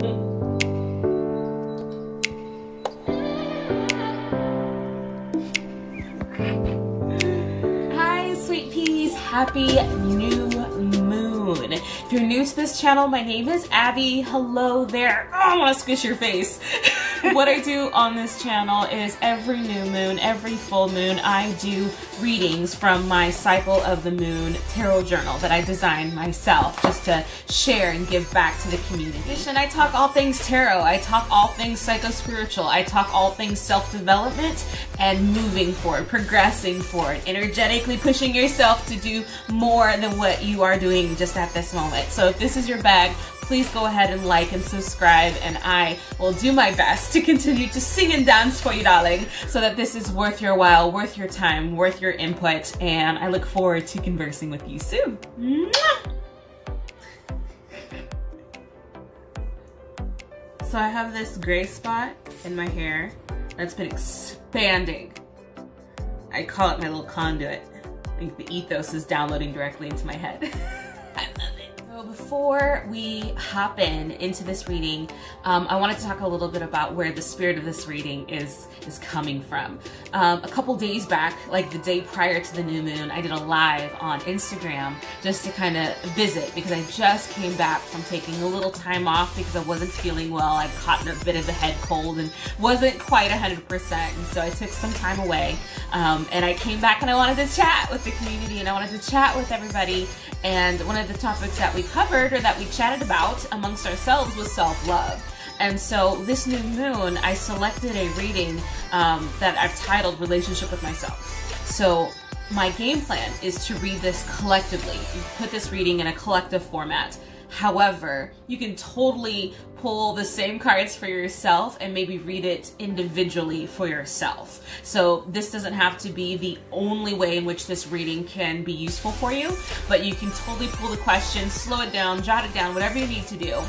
Hi, sweet peas. Happy new moon. If you're new to this channel, my name is Abby. Hello there. Oh, I want to squish your face. what I do on this channel is every new moon, every full moon, I do readings from my Cycle of the Moon tarot journal that I designed myself just to share and give back to the community. I talk all things tarot, I talk all things psycho-spiritual, I talk all things self-development and moving forward, progressing forward, energetically pushing yourself to do more than what you are doing just at this moment. So if this is your bag, please go ahead and like and subscribe and I will do my best to continue to sing and dance for you, darling, so that this is worth your while, worth your time, worth your input, and I look forward to conversing with you soon. So I have this gray spot in my hair that's been expanding. I call it my little conduit. I think the ethos is downloading directly into my head. before we hop in into this reading, um, I wanted to talk a little bit about where the spirit of this reading is is coming from. Um, a couple days back, like the day prior to the new moon, I did a live on Instagram just to kind of visit because I just came back from taking a little time off because I wasn't feeling well. I'd caught a bit of a head cold and wasn't quite 100%. And so I took some time away um, and I came back and I wanted to chat with the community and I wanted to chat with everybody. And one of the topics that we covered or that we chatted about amongst ourselves was self-love. And so this new moon, I selected a reading um, that I've titled Relationship with Myself. So my game plan is to read this collectively, put this reading in a collective format. However, you can totally pull the same cards for yourself and maybe read it individually for yourself. So this doesn't have to be the only way in which this reading can be useful for you, but you can totally pull the question, slow it down, jot it down, whatever you need to do,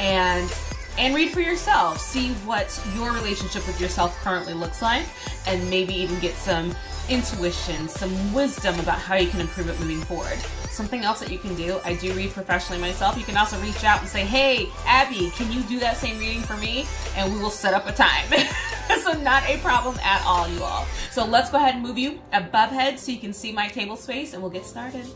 and and read for yourself. See what your relationship with yourself currently looks like, and maybe even get some intuition, some wisdom about how you can improve it moving forward. Something else that you can do, I do read professionally myself. You can also reach out and say, hey, Abby, can you do that same reading for me? And we will set up a time. so not a problem at all, you all. So let's go ahead and move you above head so you can see my table space and we'll get started.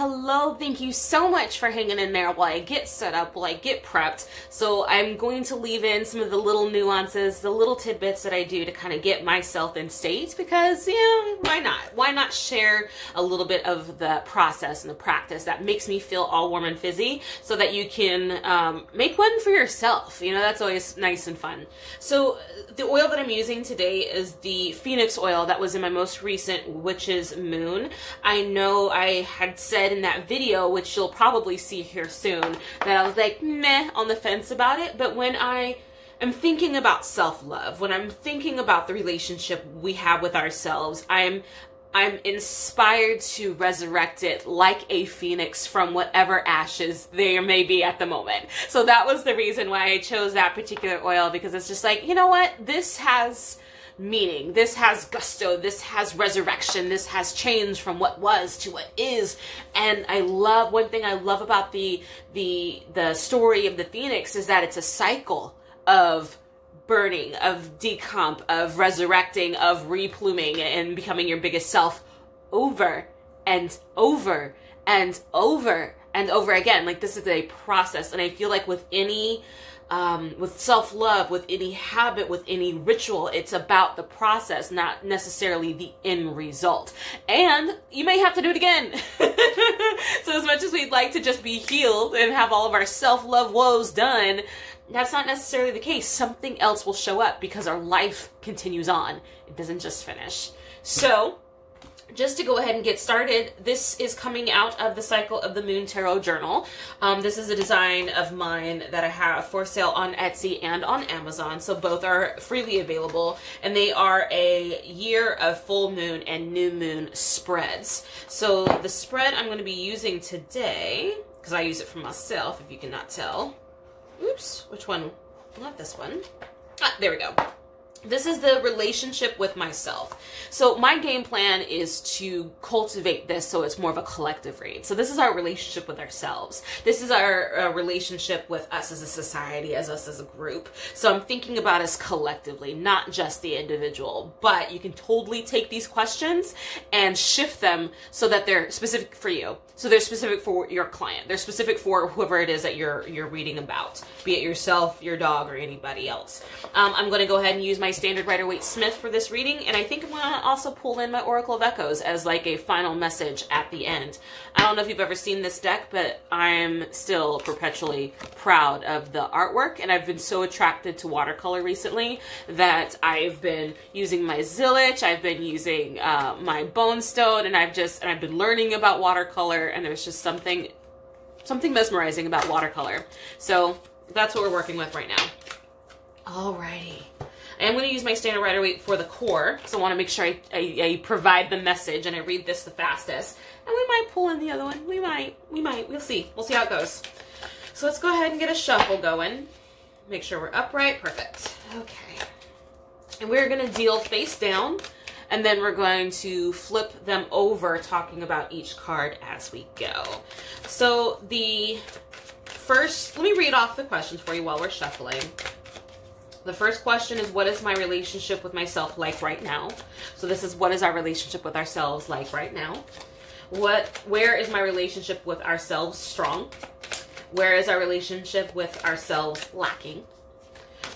Hello thank you so much for hanging in there while i get set up while i get prepped. So i'm going to leave in some of the little nuances the little tidbits that i do to kind of get myself in state because you know why not? Why not share a little bit of the process and the practice that makes me feel all warm and fizzy so that you can um, make one for yourself? You know that's always nice and fun. So the oil that i'm using today is the phoenix oil that was in my most recent witch's moon. I know i had said said in that video, which you'll probably see here soon, that I was like meh on the fence about it. But when I am thinking about self-love, when I'm thinking about the relationship we have with ourselves, I'm I'm inspired to resurrect it like a phoenix from whatever ashes there may be at the moment. So that was the reason why I chose that particular oil because it's just like, you know what? This has meaning. This has gusto. This has resurrection. This has change from what was to what is. And I love one thing I love about the the the story of the phoenix is that it's a cycle of burning, of decomp, of resurrecting, of repluming and becoming your biggest self over and over and over and over again. Like this is a process. And I feel like with any um, with self love, with any habit, with any ritual. It's about the process, not necessarily the end result. And you may have to do it again. so, as much as we'd like to just be healed and have all of our self love woes done, that's not necessarily the case. Something else will show up because our life continues on, it doesn't just finish. So, just to go ahead and get started, this is coming out of the Cycle of the Moon Tarot Journal. Um, this is a design of mine that I have for sale on Etsy and on Amazon, so both are freely available, and they are a year of full moon and new moon spreads. So the spread I'm going to be using today, because I use it for myself, if you cannot tell. Oops, which one? Not this one. Ah, there we go. This is the relationship with myself. So my game plan is to cultivate this so it's more of a collective read. So this is our relationship with ourselves. This is our uh, relationship with us as a society, as us as a group. So I'm thinking about us collectively, not just the individual. But you can totally take these questions and shift them so that they're specific for you. So they're specific for your client. They're specific for whoever it is that you're you're reading about, be it yourself, your dog, or anybody else. Um, I'm going to go ahead and use my standard Rider Waite Smith for this reading, and I think I'm going to also pull in my Oracle of Echoes as like a final message at the end. I don't know if you've ever seen this deck, but I'm still perpetually proud of the artwork, and I've been so attracted to watercolor recently that I've been using my Zilich, I've been using uh, my Bone Stone, and I've just and I've been learning about watercolor and there's just something something mesmerizing about watercolor. So that's what we're working with right now. Alrighty. I am going to use my standard Rider Waite for the core, so I want to make sure I, I, I, provide the message and I read this the fastest. And we might pull in the other one. We might. We might. We'll see. We'll see how it goes. So let's go ahead and get a shuffle going. Make sure we're upright. Perfect. Okay. And we're going to deal face down and then we're going to flip them over talking about each card as we go. So the first, let me read off the questions for you while we're shuffling. The first question is what is my relationship with myself like right now? So this is what is our relationship with ourselves like right now? What where is my relationship with ourselves strong? Where is our relationship with ourselves lacking?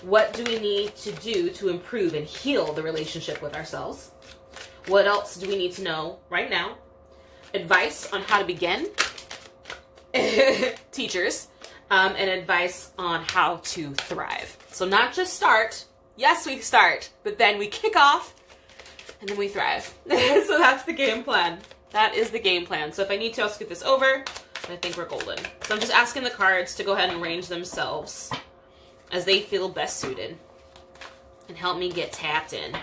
What do we need to do to improve and heal the relationship with ourselves? What else do we need to know right now? Advice on how to begin. Teachers. Um, and advice on how to thrive. So not just start. Yes, we start, but then we kick off and then we thrive. so that's the game plan. That is the game plan. So if I need to, I'll scoot this over. I think we're golden. So I'm just asking the cards to go ahead and arrange themselves as they feel best suited and help me get tapped in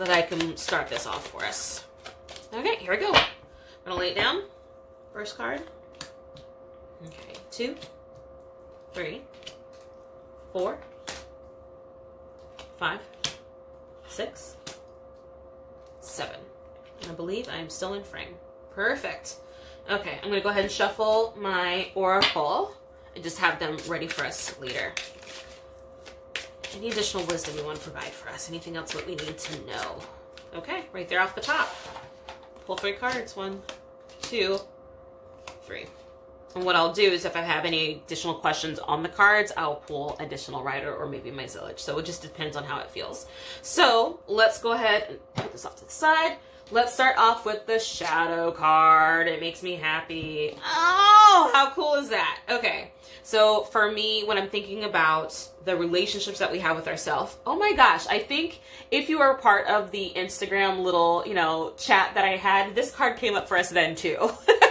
that I can start this off for us. Okay, here we go. I'm gonna lay it down. First card. Okay, two, three, four, five, six, seven. I believe I am still in frame. Perfect. Okay, I'm gonna go ahead and shuffle my oracle and just have them ready for us later. Any additional wisdom you want to provide for us? Anything else that we need to know? Okay, right there off the top. Pull three cards. One, two, three. And what I'll do is if I have any additional questions on the cards, I'll pull additional rider or maybe my Zilich. So it just depends on how it feels. So let's go ahead and put this off to the side. Let's start off with the shadow card. It makes me happy. Oh, how cool is that? Okay. So for me, when I'm thinking about the relationships that we have with ourselves, oh my gosh, I think if you are part of the Instagram little, you know, chat that I had, this card came up for us then too.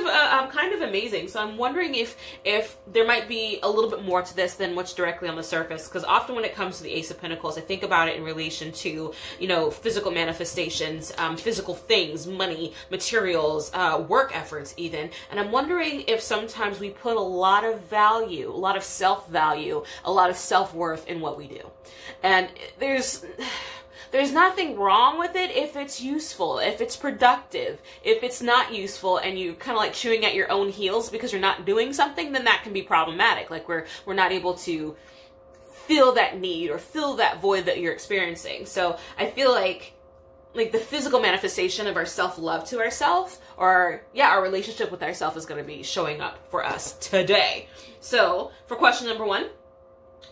of uh, um, kind of amazing. So I'm wondering if if there might be a little bit more to this than what's directly on the surface. Because often when it comes to the Ace of Pentacles, I think about it in relation to you know physical manifestations, um, physical things, money, materials, uh, work efforts, even. And I'm wondering if sometimes we put a lot of value, a lot of self value, a lot of self worth in what we do, and there's there's nothing wrong with it if it's useful, if it's productive. If it's not useful and you kind of like chewing at your own heels because you're not doing something, then that can be problematic. Like we're we're not able to fill that need or fill that void that you're experiencing. So I feel like like the physical manifestation of our self-love to ourselves or yeah our relationship with ourselves is going to be showing up for us today so for question number one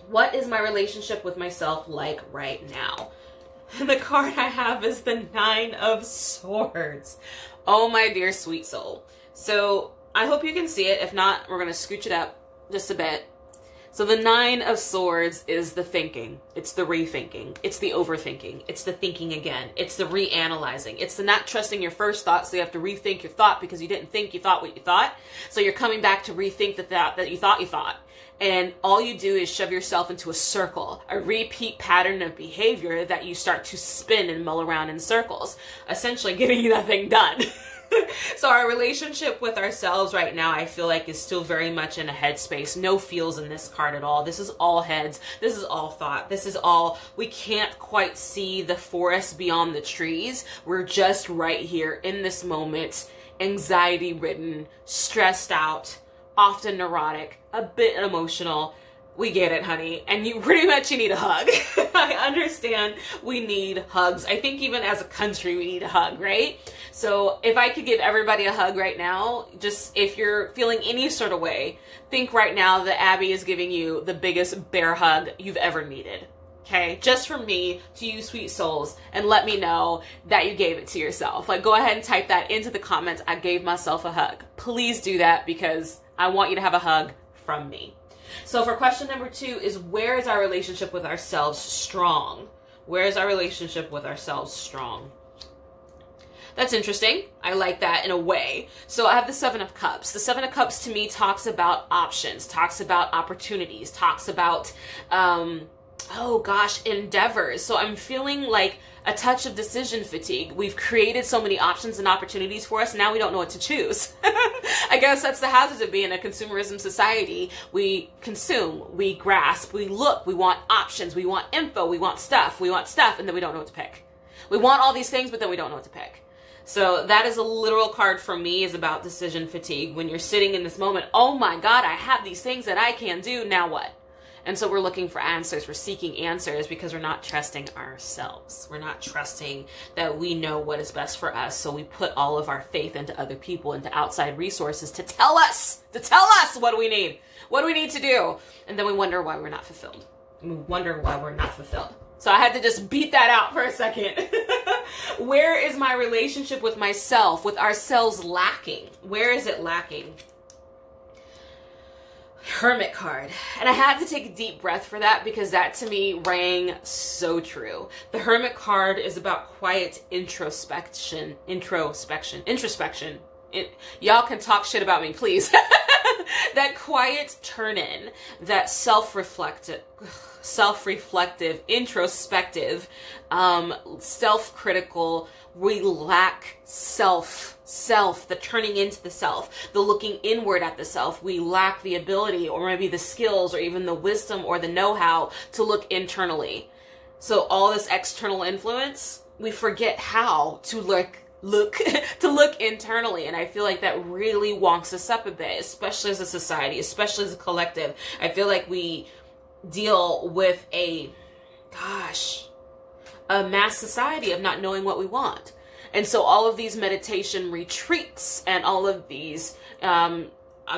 what is my relationship with myself like right now the card I have is the Nine of Swords. Oh my dear sweet soul. So I hope you can see it. If not, we're going to scooch it up just a bit. So the Nine of Swords is the thinking. It's the rethinking. It's the overthinking. It's the thinking again. It's the reanalyzing. It's the not trusting your first thought, so you have to rethink your thought because you didn't think you thought what you thought. So you're coming back to rethink the thought that you thought you thought and all you do is shove yourself into a circle, a repeat pattern of behavior that you start to spin and mull around in circles, essentially getting nothing done. so our relationship with ourselves right now, I feel like is still very much in a headspace. No feels in this card at all. This is all heads. This is all thought. This is all, we can't quite see the forest beyond the trees. We're just right here in this moment, anxiety ridden, stressed out, often neurotic, a bit emotional we get it, honey. And you pretty much you need a hug. I understand we need hugs. I think even as a country we need a hug, right? So if I could give everybody a hug right now, just if you're feeling any sort of way, think right now that Abby is giving you the biggest bear hug you've ever needed. Okay, just from me to you, sweet souls, and let me know that you gave it to yourself. Like, go ahead and type that into the comments. I gave myself a hug. Please do that because I want you to have a hug from me. So for question number two is where is our relationship with ourselves strong? Where is our relationship with ourselves strong? That's interesting. I like that in a way. So I have the Seven of Cups. The Seven of Cups to me talks about options, talks about opportunities, talks about, um, oh gosh, endeavors. So I'm feeling like a touch of decision fatigue. We've created so many options and opportunities for us, now we don't know what to choose. I guess that's the hazards of being a consumerism society. We consume, we grasp, we look, we want options, we want info, we want stuff, we want stuff, and then we don't know what to pick. We want all these things, but then we don't know what to pick. So that is a literal card for me is about decision fatigue. When you're sitting in this moment, oh my God, I have these things that I can do. Now what? And so we're looking for answers. We're seeking answers because we're not trusting ourselves. We're not trusting that we know what is best for us. So we put all of our faith into other people, into outside resources to tell us, to tell us what we need. What do we need to do? And then we wonder why we're not fulfilled. we wonder why we're not fulfilled. So I had to just beat that out for a second. Where is my relationship with myself, with ourselves lacking? Where is it lacking? Hermit card. And I had to take a deep breath for that because that to me rang so true. The Hermit card is about quiet introspection, introspection, introspection. Y'all can talk shit about me, please. that quiet turn in, that self reflective, self reflective, introspective, um, self critical, we lack self self the turning into the self the looking inward at the self. We lack the ability or maybe the skills or even the wisdom or the know-how to look internally. So all this external influence we forget how to look look to look internally. And i feel like that really wonks us up a bit especially as a society especially as a collective. I feel like we deal with a gosh a mass society of not knowing what we want. And so all of these meditation retreats and all of these, um,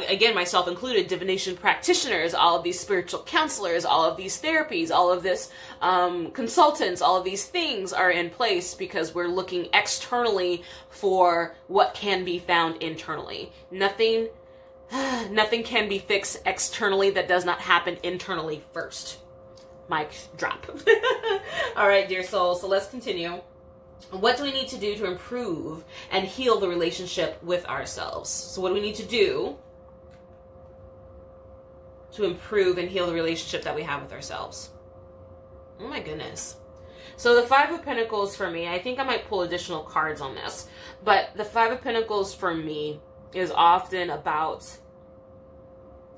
again, myself included, divination practitioners, all of these spiritual counselors, all of these therapies, all of this um, consultants, all of these things are in place because we're looking externally for what can be found internally. Nothing, nothing can be fixed externally that does not happen internally first mic drop. All right, dear soul. So let's continue. What do we need to do to improve and heal the relationship with ourselves? So, what do we need to do to improve and heal the relationship that we have with ourselves? Oh my goodness. So, the Five of Pentacles for me, I think I might pull additional cards on this, but the Five of Pentacles for me is often about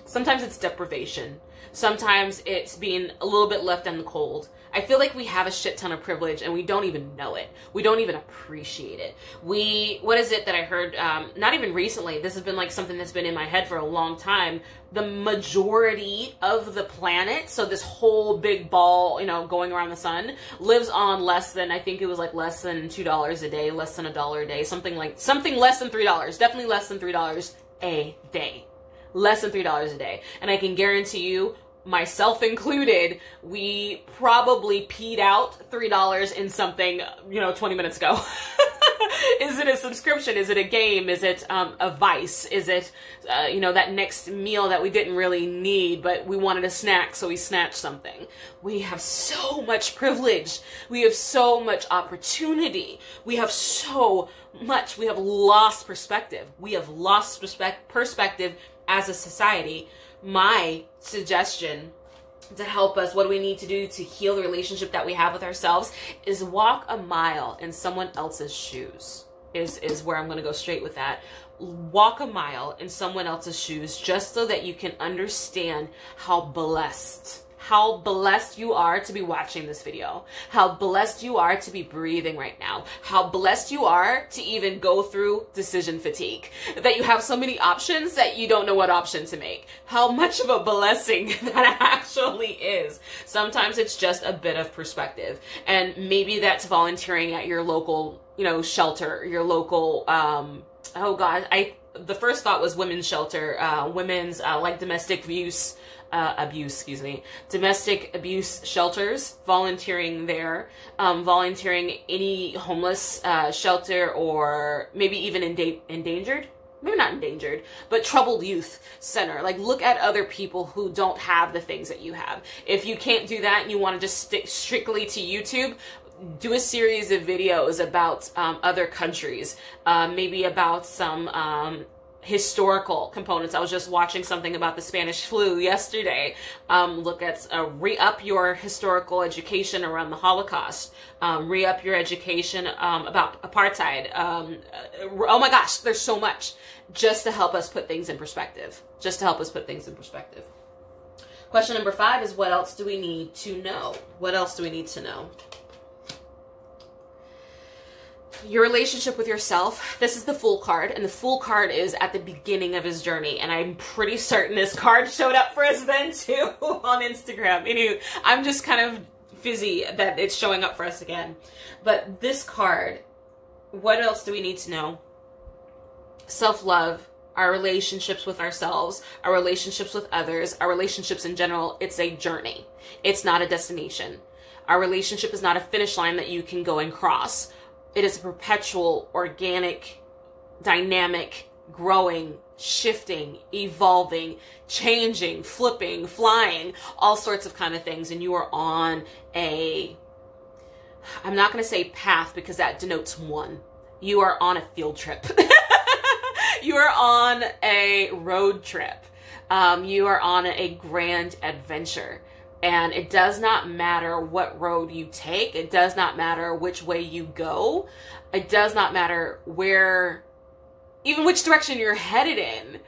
sometimes it's deprivation Sometimes it's being a little bit left in the cold. I feel like we have a shit ton of privilege and we don't even know it. We don't even appreciate it. We, what is it that I heard, um, not even recently, this has been like something that's been in my head for a long time. The majority of the planet, so this whole big ball, you know, going around the sun, lives on less than, I think it was like less than $2 a day, less than a dollar a day, something like, something less than $3, definitely less than $3 a day less than $3 a day. And I can guarantee you, myself included, we probably peed out $3 in something, you know, 20 minutes ago. is it a subscription? Is it a game? Is it um, a vice? Is it, uh, you know, that next meal that we didn't really need, but we wanted a snack, so we snatched something? We have so much privilege. We have so much opportunity. We have so much. We have lost perspective. We have lost perspective as a society, my suggestion to help us, what we need to do to heal the relationship that we have with ourselves, is walk a mile in someone else's shoes. is is where I'm going to go straight with that. Walk a mile in someone else's shoes just so that you can understand how blessed how blessed you are to be watching this video, how blessed you are to be breathing right now, how blessed you are to even go through decision fatigue, that you have so many options that you don't know what option to make, how much of a blessing that actually is. Sometimes it's just a bit of perspective, and maybe that's volunteering at your local, you know, shelter, your local, um, oh god, I, the first thought was women's shelter, uh, women's, uh, like domestic abuse, uh, abuse, excuse me, domestic abuse shelters, volunteering there, um, volunteering any homeless uh, shelter or maybe even enda- endangered. Maybe not endangered, but troubled youth center. Like, look at other people who don't have the things that you have. If you can't do that and you want to just stick strictly to YouTube, do a series of videos about um, other countries, uh, maybe about some um, historical components. I was just watching something about the Spanish flu yesterday. Um, look at uh, re up your historical education around the Holocaust. Um, re up your education um, about apartheid. Uh, oh my gosh, there's so much just to help us put things in perspective. Just to help us put things in perspective. Question number five is what else do we need to know? What else do we need to know? Your relationship with yourself. This is the Fool card, and the Fool card is at the beginning of his journey. And I'm pretty certain this card showed up for us then too on Instagram. Anyway, I'm just kind of fizzy that it's showing up for us again. But this card, what else do we need to know? Self love, our relationships with ourselves, our relationships with others, our relationships in general. It's a journey, it's not a destination. Our relationship is not a finish line that you can go and cross it is a perpetual, organic, dynamic, growing, shifting, evolving, changing, flipping, flying, all sorts of kind of things. And you are on a, I'm not going to say path because that denotes one. You are on a field trip. you are on a road trip. Um, you are on a grand adventure. And it does not matter what road you take. It does not matter which way you go. It does not matter where, even which direction you're headed in.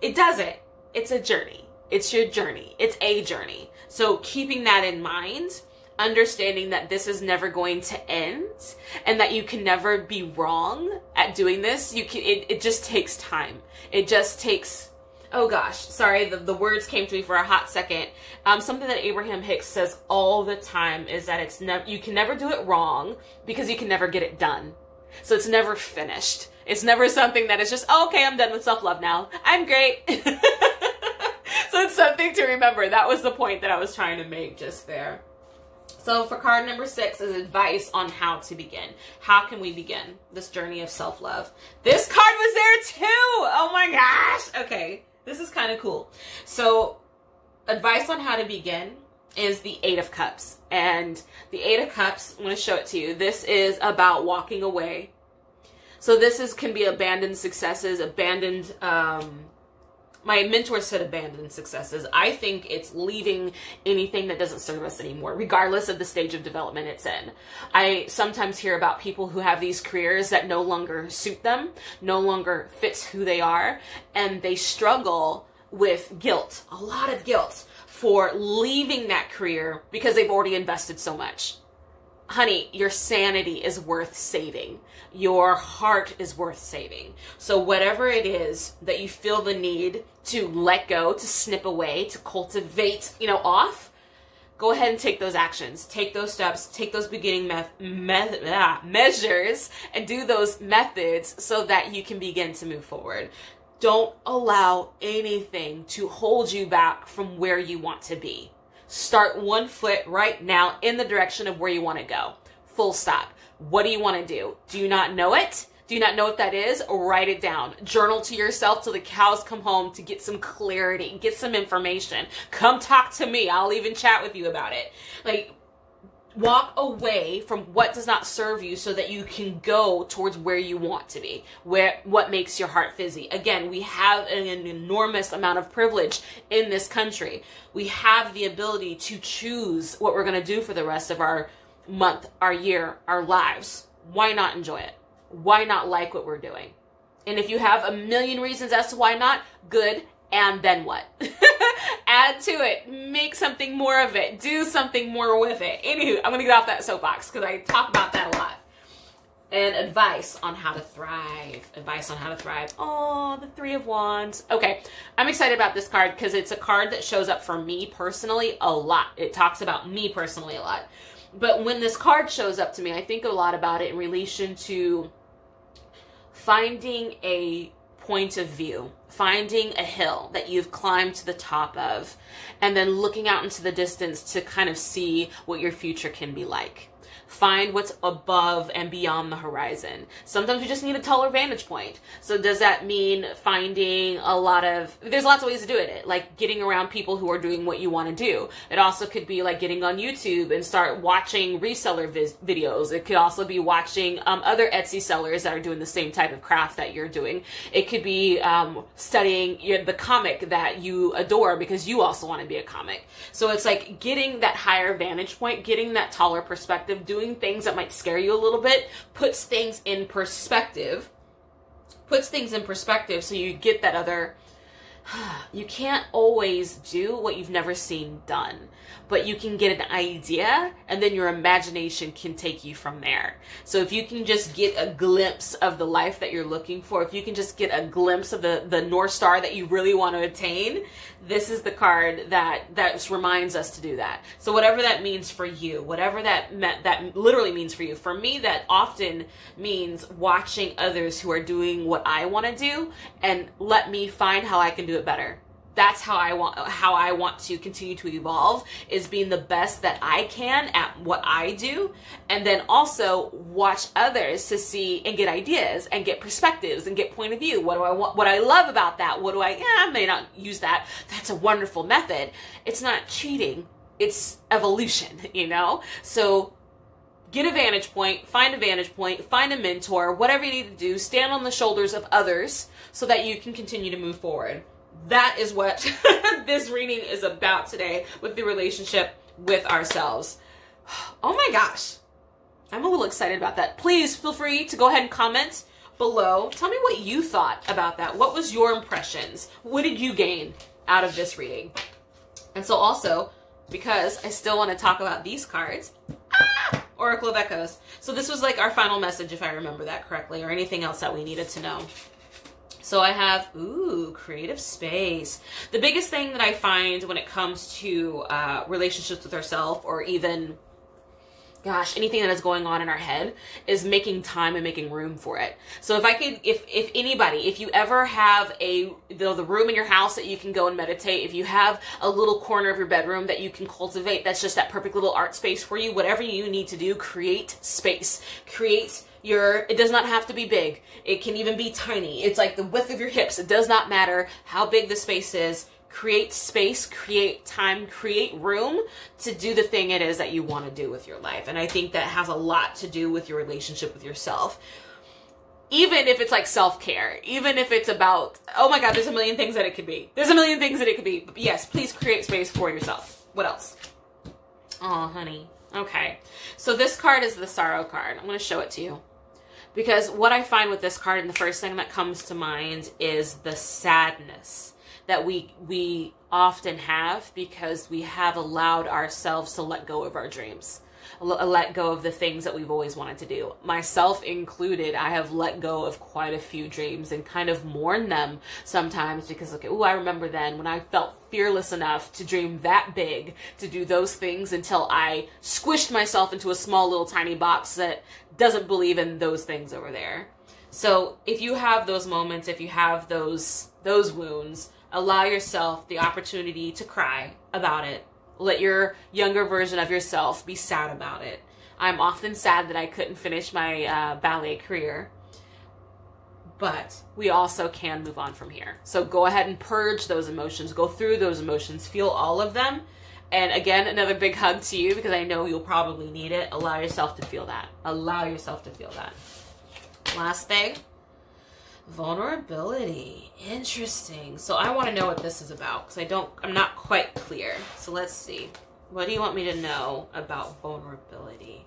It doesn't. It's a journey. It's your journey. It's a journey. So keeping that in mind, understanding that this is never going to end and that you can never be wrong at doing this, you can, it, it just takes time. It just takes oh gosh, sorry, the, the words came to me for a hot second. Um, something that Abraham Hicks says all the time is that it's never you can never do it wrong because you can never get it done. So it's never finished. It's never something that is just, oh, okay, I'm done with self love now. I'm great. so it's something to remember. That was the point that I was trying to make just there. So for card number six is advice on how to begin. How can we begin this journey of self-love? This card was there too. Oh my gosh. Okay. This is kind of cool. So, advice on how to begin is the Eight of Cups. And the Eight of Cups, I'm going to show it to you. This is about walking away. So this is can be abandoned successes, abandoned um, my mentor said abandon successes. I think it's leaving anything that doesn't serve us anymore, regardless of the stage of development it's in. I sometimes hear about people who have these careers that no longer suit them, no longer fits who they are, and they struggle with guilt, a lot of guilt for leaving that career because they've already invested so much honey, your sanity is worth saving. Your heart is worth saving. So, whatever it is that you feel the need to let go, to snip away, to cultivate, you know, off, go ahead and take those actions. Take those steps, take those beginning me- ah, measures, and do those methods so that you can begin to move forward. Don't allow anything to hold you back from where you want to be. Start one foot right now in the direction of where you want to go. Full stop. What do you want to do? Do you not know it? Do you not know what that is? Write it down. Journal to yourself till the cows come home to get some clarity, get some information. Come talk to me. I'll even chat with you about it. Like, walk away from what does not serve you so that you can go towards where you want to be where what makes your heart fizzy again we have an, an enormous amount of privilege in this country we have the ability to choose what we're going to do for the rest of our month our year our lives why not enjoy it why not like what we're doing? And if you have a million reasons as to why not, good. And then what? Add to it. Make something more of it. Do something more with it. Anywho, I'm to get off that soapbox because I talk about that a lot. And advice on how to thrive. Advice on how to thrive. Oh, the Three of Wands. Okay, I'm excited about this card because it's a card that shows up for me personally a lot. It talks about me personally a lot. But when this card shows up to me, I think a lot about it in relation to finding a point of view, finding a hill that you've climbed to the top of, and then looking out into the distance to kind of see what your future can be like find what's above and beyond the horizon. Sometimes you just need a taller vantage point. So does that mean finding a lot of there's lots of ways to do it. Like getting around people who are doing what you want to do. It also could be like getting on YouTube and start watching reseller videos. It could also be watching um, other Etsy sellers that are doing the same type of craft that you're doing. It could be um, studying the comic that you adore because you also want to be a comic. So it's like getting that higher vantage point, getting that taller perspective, doing doing things that might scare you a little bit puts things in perspective. Puts things in perspective so you get that other you can't always do what you've never seen done, but you can get an idea and then your imagination can take you from there. So if you can just get a glimpse of the life that you're looking for, if you can just get a glimpse of the, the North Star that you really want to attain, this is the card that that reminds us to do that. So whatever that means for you, whatever that meant that literally means for you. For me, that often means watching others who are doing what I want to do and let me find how I can do it better. That's how I want how I want to continue to evolve is being the best that I can at what I do and then also watch others to see and get ideas and get perspectives and get point of view. What do I want what I love about that? What do I yeah I may not use that. That's a wonderful method. It's not cheating. It's evolution you know? So get a vantage point find a vantage point find a mentor whatever you need to do stand on the shoulders of others so that you can continue to move forward that is what this reading is about today with the relationship with ourselves. Oh my gosh. I'm a little excited about that. Please feel free to go ahead and comment below. Tell me what you thought about that. What was your impressions? What did you gain out of this reading? And so also, because I still want to talk about these cards, ah, Oracle of Echoes. So this was like our final message, if I remember that correctly, or anything else that we needed to know. So I have, ooh, creative space. The biggest thing that I find when it comes to uh, relationships with ourselves or even gosh anything that is going on in our head is making time and making room for it so if i could if if anybody if you ever have a the, the room in your house that you can go and meditate if you have a little corner of your bedroom that you can cultivate that's just that perfect little art space for you whatever you need to do create space create your it does not have to be big. It can even be tiny. It's like the width of your hips. It does not matter how big the space is. Create space create time create room to do the thing it is that you want to do with your life. And i think that has a lot to do with your relationship with yourself. Even if it's like self-care even if it's about oh my god there's a million things that it could be. There's a million things that it could be. But yes please create space for yourself. What else? Oh honey. Okay. So this card is the sorrow card. I'm going to show it to you because what I find with this card, and the first thing that comes to mind is the sadness that we we often have because we have allowed ourselves to let go of our dreams let go of the things that we've always wanted to do. Myself included, I have let go of quite a few dreams and kind of mourn them sometimes because, okay, oh, I remember then when I felt fearless enough to dream that big, to do those things until I squished myself into a small little tiny box that doesn't believe in those things over there. So if you have those moments, if you have those those wounds, allow yourself the opportunity to cry about it let your younger version of yourself be sad about it. I'm often sad that I couldn't finish my uh, ballet career, but we also can move on from here. So go ahead and purge those emotions, go through those emotions, feel all of them. And again, another big hug to you because I know you'll probably need it. Allow yourself to feel that. Allow yourself to feel that. Last thing Vulnerability. Interesting. So I want to know what this is about because I don't, I'm not quite clear. So let's see. What do you want me to know about vulnerability?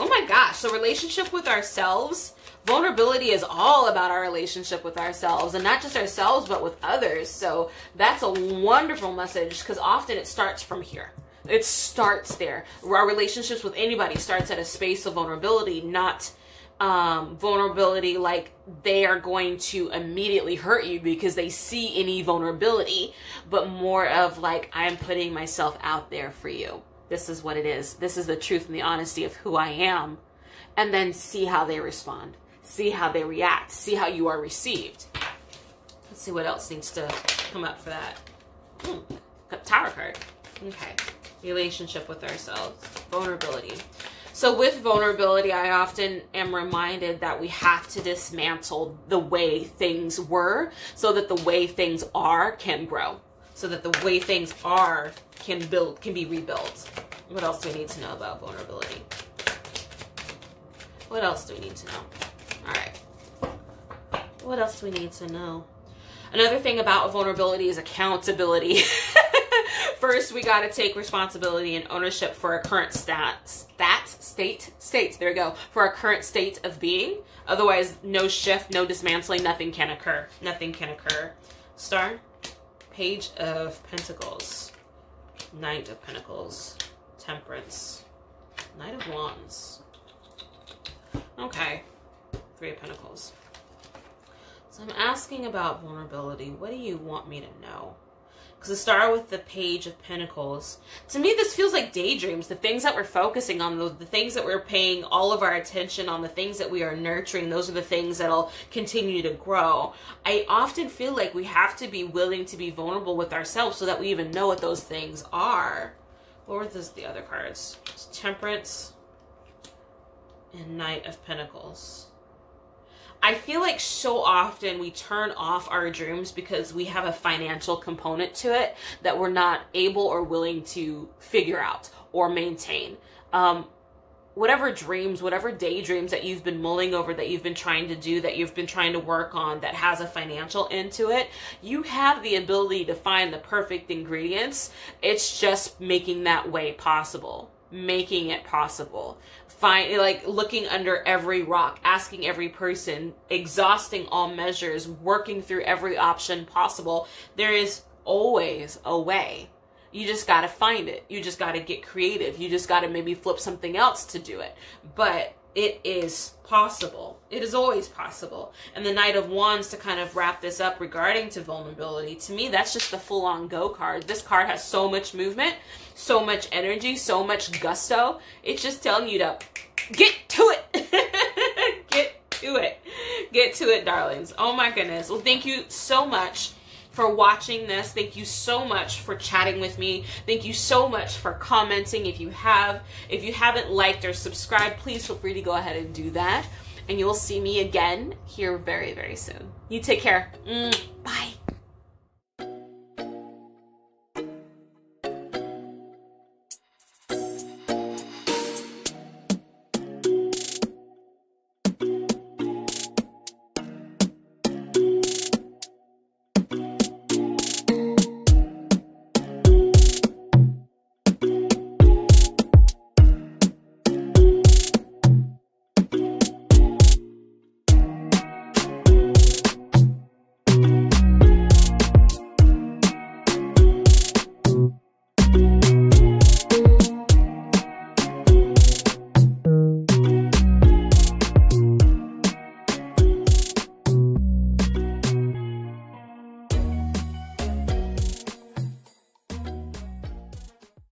Oh my gosh. So, relationship with ourselves. Vulnerability is all about our relationship with ourselves and not just ourselves, but with others. So, that's a wonderful message because often it starts from here. It starts there. Our relationships with anybody starts at a space of vulnerability, not um, vulnerability like they are going to immediately hurt you because they see any vulnerability, but more of like, I'm putting myself out there for you. This is what it is. This is the truth and the honesty of who I am. And then see how they respond, see how they react, see how you are received. Let's see what else needs to come up for that. Hmm, tower card. Okay. Relationship with ourselves, vulnerability. So with vulnerability, I often am reminded that we have to dismantle the way things were so that the way things are can grow. So that the way things are can build, can be rebuilt. What else do we need to know about vulnerability? What else do we need to know? All right. What else do we need to know? Another thing about vulnerability is accountability. First, we got to take responsibility and ownership for our current stats, stats, state, states, there we go, for our current state of being. Otherwise, no shift, no dismantling, nothing can occur. Nothing can occur. Star, Page of Pentacles, Knight of Pentacles, Temperance, Knight of Wands. Okay, Three of Pentacles. So I'm asking about vulnerability. What do you want me to know? Because it started with the page of pentacles. To me this feels like daydreams the things that we're focusing on the, the things that we're paying all of our attention on the things that we are nurturing those are the things that'll continue to grow. I often feel like we have to be willing to be vulnerable with ourselves so that we even know what those things are. What were those the other cards? Temperance and knight of pentacles I feel like so often we turn off our dreams because we have a financial component to it that we're not able or willing to figure out or maintain. Um, whatever dreams, whatever daydreams that you've been mulling over, that you've been trying to do, that you've been trying to work on, that has a financial end to it, you have the ability to find the perfect ingredients. It's just making that way possible, making it possible. Find like looking under every rock asking every person exhausting all measures working through every option possible. There is always a way. You just got to find it. You just got to get creative. You just got to maybe flip something else to do it. But it is possible. It is always possible. And the Knight of Wands to kind of wrap this up regarding to vulnerability, to me, that's just the full on go card. This card has so much movement, so much energy, so much gusto. It's just telling you to get to it. get to it. Get to it, darlings. Oh my goodness. Well, thank you so much for watching this. Thank you so much for chatting with me. Thank you so much for commenting if you have. If you haven't liked or subscribed, please feel free to go ahead and do that. And you'll see me again here very, very soon. You take care. Mm, bye.